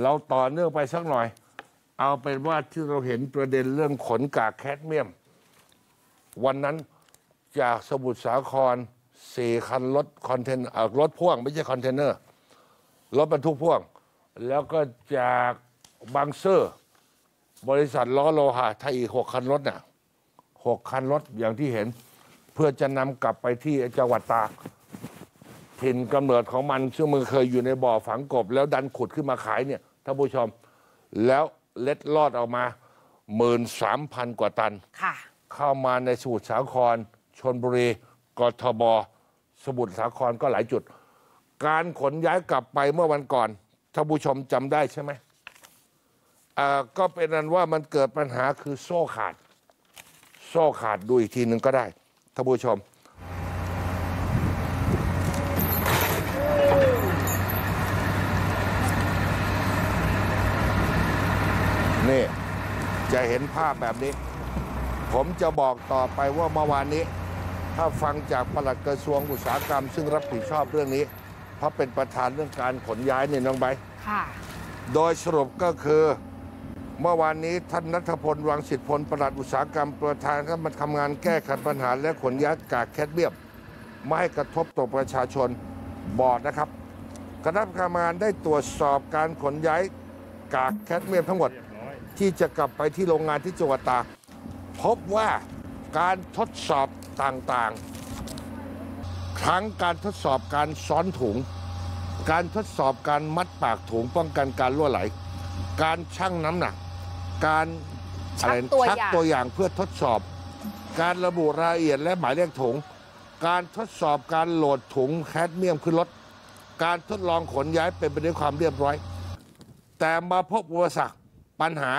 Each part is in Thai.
เราต่อเนื่องไปสักหน่อย เอาเป็นว่าที่เราเห็นประเด็นเรื่องขนกากแคดเมียม วันนั้นจากสมุทรสาครสี่คันรถคอนเทนเออรถพ่วง ไม่ใช่คอนเทนเนอร์ รถบรรทุกพ่วง แล้วก็จากบางซื่อบริษัทล้อโลหะไทยอีกหกคันรถน่ะหกคันรถอย่างที่เห็น เพื่อจะนำกลับไปที่จังหวัดตาก ถิ่นกำเนิดของมันซึ่งมันเคยอยู่ในบ่อฝังกบ แล้วดันขุดขึ้นมาขายเนี่ยท่านผู้ชม แล้วเล็ดลอดออกมาหมื่นสามพันกว่าตันค่ะเข้ามาในสมุทรสาครชนบุรีกทบสมุทรสาครก็หลายจุด การขนย้ายกลับไปเมื่อวันก่อนท่านผู้ชมจำได้ใช่ไหมอ่าก็เป็นนั้นว่ามันเกิดปัญหาคือโซ่ขาด โซ่ขาดดูอีกทีหนึ่งก็ได้ท่านผู้ชม นี่จะเห็นภาพแบบนี้ ผมจะบอกต่อไปว่าเมื่อวานนี้ ถ้าฟังจากปลัดกระทรวงอุตสาหกรรม ซึ่งรับผิดชอบเรื่องนี้ เพราะเป็นประธานเรื่องการขนย้ายเนี่ยน้องใบร์ทค่ะ โดยสรุปก็คือเมื่อวานนี้ท่านนัทพลวังสิทธิพลปลัดอุตสาหกรรมประธานก็มาทำงานแก้ไขปัญหาและขนย้ายกากแคดเมียมไม่ให้กระทบต่อประชาชนบอร์ดนะครับคณะกรรมการได้ตรวจสอบการขนย้ายกากแคดเมียมทั้งหมด ที่จะกลับไปที่โรงงานที่จังหวัดตากพบว่าการทดสอบต่างๆ ทั้งการทดสอบการซ้อนถุง การทดสอบการมัดปากถุงป้องกันการรั่วไหล การชั่งน้ำหนัก การชักอะไรตัวชักอย่างตัวอย่างเพื่อทดสอบ การระบุรายละเอียดและหมายเลขถุง การทดสอบการโหลดถุงแคดเมียมขึ้นรถ การทดลองขนย้ายเป็นไปด้วยความเรียบร้อย แต่มาพบอุปสรรค ปัญหา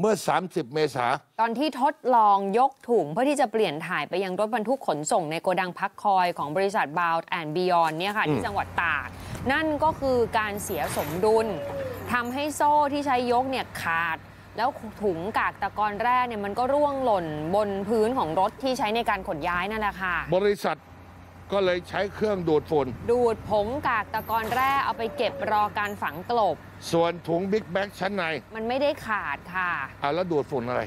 เมื่อ 30 เมษาตอนที่ทดลองยกถุงเพื่อที่จะเปลี่ยนถ่ายไปยังรถบรรทุกขนส่งในโกดังพักคอยของบริษัท b o u t and Beyond เนี่ยค่ะที่จังหวัดตาก นั่นก็คือการเสียสมดุลทำให้โซ่ที่ใช้ยกเนี่ยขาด แล้วถุงกากตะกอนแร่เนี่ยมันก็ร่วงหล่นบนพื้นของรถที่ใช้ในการขนย้ายนั่นแหละค่ะ บริษัท ก็เลยใช้เครื่องดูดฝุ่น ดูดผงกากตะกอนแร่เอาไปเก็บรอการฝังกลบ ส่วนถุงบิ๊กแบ็กชั้นในมันไม่ได้ขาดค่ะอะแล้วดูดฝุ่นอะไร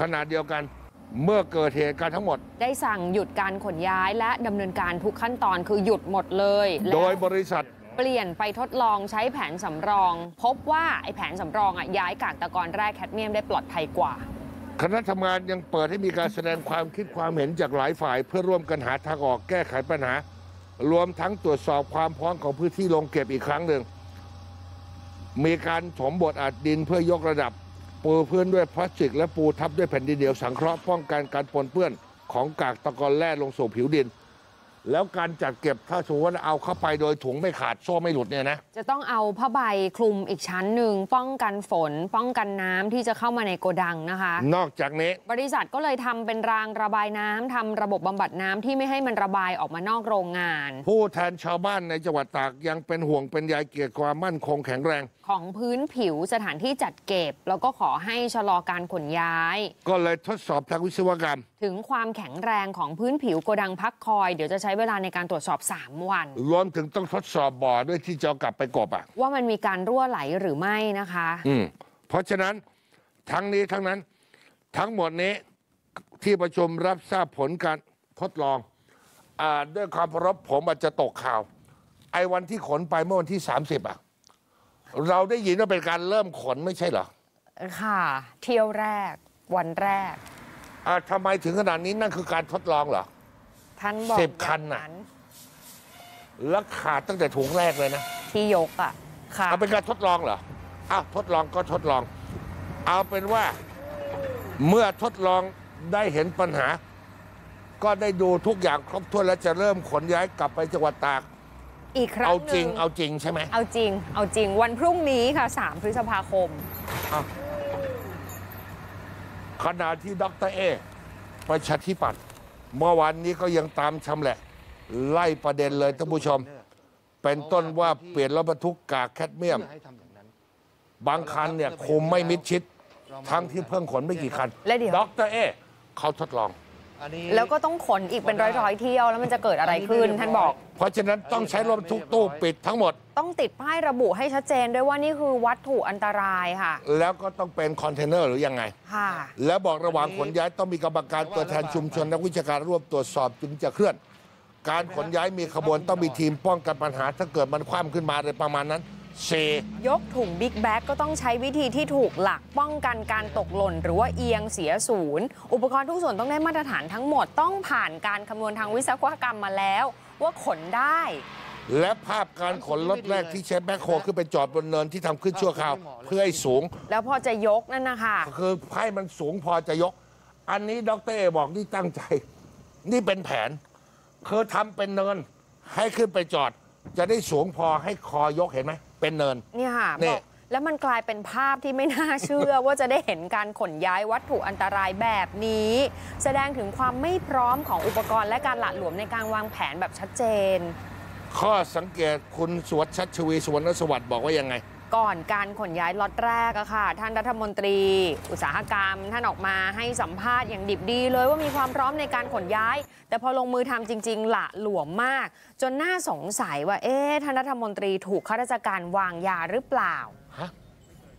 ขนาดเดียวกันเมื่อเกิดเหตุการณ์ทั้งหมด ได้สั่งหยุดการขนย้ายและดำเนินการทุกขั้นตอนคือหยุดหมดเลยและโดยบริษัทเปลี่ยนไปทดลองใช้แผนสำรอง พบว่าไอ้แผนสำรองอะย้ายกากตะกอนแร่แคดเมียมได้ปลอดภัยกว่า คณะทำงานยังเปิดให้มีการแสดงความคิดความเห็นจากหลายฝ่าย เพื่อร่วมกันหาทางออกแก้ไขปัญหา รวมทั้งตรวจสอบความพร้อมของพื้นที่ลงเก็บอีกครั้งหนึ่ง มีการถมบดอัดดินเพื่อยกระดับ ปูพื้นด้วยพลาสติก และปูทับด้วยแผ่นดินเหนียวสังเคราะห์ป้องกันการปนเปื้อนของกากตะกอนแร่ลงสู่ผิวดิน แล้วการจัดเก็บถ้าสมมติว่าเอาเข้าไปโดยถุงไม่ขาดโซ่ไม่หลุดเนี่ยนะจะต้องเอาผ้าใบคลุมอีกชั้นหนึ่งป้องกันฝน ป้องกันน้ำที่จะเข้ามาในโกดังนะคะ นอกจากนี้ บริษัทก็เลยทำเป็นรางระบายน้ำทำระบบบำบัดน้ำที่ไม่ให้มันระบายออกมานอกโรงงาน ผู้แทนชาวบ้านในจังหวัดตากยังเป็นห่วงเป็นใยเกี่ยวกับความมั่นคงแข็งแรงของพื้นผิวสถานที่จัดเก็บ แล้วก็ขอให้ชะลอการขนย้าย ก็เลยทดสอบทางวิศวกรรม ถึงความแข็งแรงของพื้นผิวโกดังพักคอย เดี๋ยวจะใช้เวลาในการตรวจสอบ 3 วัน รวมถึงต้องทดสอบบ่อด้วยที่จะเอากลับไปกบอะ ว่ามันมีการรั่วไหลหรือไม่นะคะ อืมเพราะฉะนั้นทั้งนี้ทั้งนั้น ทั้งหมดนี้ที่ประชุมรับทราบผลการทดลองอาด้วยความเคารพผมอาจจะตกข่าว ไอ้วันที่ขนไปเมื่อวันที่ 30 อะ เราได้ยินว่าเป็นการเริ่มขนไม่ใช่เหรอ ค่ะ เที่ยวแรก วันแรกอ่าทำไมถึงขนาดนี้นั่นคือการทดลองเหรอ ท่านบอกสิบคันน่ะ อย่างแล้วขาดตั้งแต่ถุงแรกเลยนะที่ยกอะค่ะ เอาเป็นการทดลองเหรออ้าวทดลองก็ทดลอง เอาเป็นว่าเมื่อทดลองได้เห็นปัญหา ก็ได้ดูทุกอย่างครบถ้วนแล้วจะเริ่มขนย้ายกลับไปจังหวัดตาก อีกครั้งเอาหจรินึ่งงเอาจริงใช่ไหมเอาจริง เอาจริงวันพรุ่งนี้ค่ะ 3 พฤษภาคม ขณะที่ดรเอประชาธิปัตย์เมื่อวานนี้ก็ยังตามชำแหละ ไล่ประเด็นเลยท่านผู้ชม เป็นต้นว่าเปลี่ยนรถบรรทุกกากแคดเมียมให้ทำอย่างนั้นบางคันเนี่ยคุมไม่มิดชิด ทั้งที่เพิ่งขนไม่กี่คันและเดี๋ยว ดรเอเขาทดลองออันนี้ แล้วก็ต้องขนอีกเป็นร้อยๆเที่ยวแล้วมันจะเกิดอะไรขึ้นท่านบอก เพราะฉะนั้นต้องใช้รถบรรทุกตู้ปิดทั้งหมด ต้องติดป้ายระบุให้ชัดเจนด้วยว่านี่คือวัตถุอันตรายค่ะ แล้วก็ต้องเป็นคอนเทนเนอร์หรือยังไง ค่ะ แล้วบอกระหว่างขนย้ายต้องมีกรรมการตัวแทนชุมชนนักวิชาการร่วมตรวจสอบจึงจะเคลื่อน การขนย้ายมีขบวนต้องมีทีมป้องกันปัญหา ถ้าเกิดมันคว่ำขึ้นมาอะไรประมาณนั้น เซยกถุง big bag ก็ต้องใช้วิธีที่ถูกหลักป้องกันการตกหล่น หรือว่าเอียงเสียศูนย์ อุปกรณ์ทุกส่วนต้องได้มาตรฐานทั้งหมดต้องผ่านการคำนวณทางวิศวกรรมมาแล้ว ว่าขนได้ และภาพการขนรถแรกที่ใช้แบ็คโฮขึ้นไปจอดบนเนินที่ทำขึ้นชั่วคราว เพื่อให้สูง แล้วพอจะยกนั่นนะคะคือให้มันสูงพอจะยก อันนี้ดรเอบอกนี่ตั้งใจ นี่เป็นแผนคือทำเป็นเนินให้ขึ้นไปจอด จะได้สูงพอให้คอยกเห็นไหม เป็นเนินเนี่ยค่ะนี่บอกแล้วมันกลายเป็นภาพที่ไม่น่าเชื่อ ว่าจะได้เห็นการขนย้ายวัตถุอันตรายแบบนี้ แสดงถึงความไม่พร้อมของอุปกรณ์และการหละหลวมในการวางแผนแบบชัดเจน ข้อสังเกตคุณสวัสดิ์ชัชวีสวรรณสวัสดิ์บอกว่ายังไง ก่อนการขนย้ายล็อตแรกอะค่ะ ท่านรัฐมนตรี อุตสาหกรรม ท่านออกมาให้สัมภาษณ์อย่างดิบดีเลยว่ามีความพร้อมในการขนย้าย แต่พอลงมือทำจริงๆละหลวมมาก จนน่าสงสัยว่าเอ๊ะท่านรัฐมนตรีถูกข้าราชการวางยาหรือเปล่า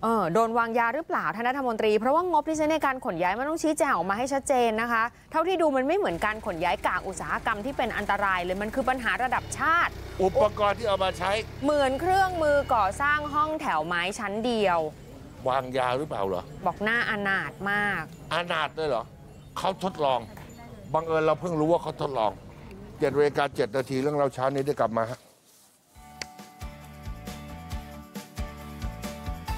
เออโดนวางยาหรือเปล่าท่านรัฐมนตรี เพราะว่างบที่ใช้ในการขนย้ายมันต้องชี้แจงออกมาให้ชัดเจนนะคะ เท่าที่ดูมันไม่เหมือนการขนย้ายกากอุตสาหกรรมที่เป็นอันตรายเลยมันคือปัญหาระดับชาติ อุปกรณ์ที่เอามาใช้ เหมือนเครื่องมือก่อสร้างห้องแถวไม้ชั้นเดียว วางยาหรือเปล่าเหรอบอกหน้าอนาถมากอานาถด้วยเหรอเขาทดลองบังเอิญเราเพิ่งรู้ว่าเขาทดลองเจ็ดเวลาเจ็ดนาทีเรื่องเราเช้านี้ได้กลับมาฮะ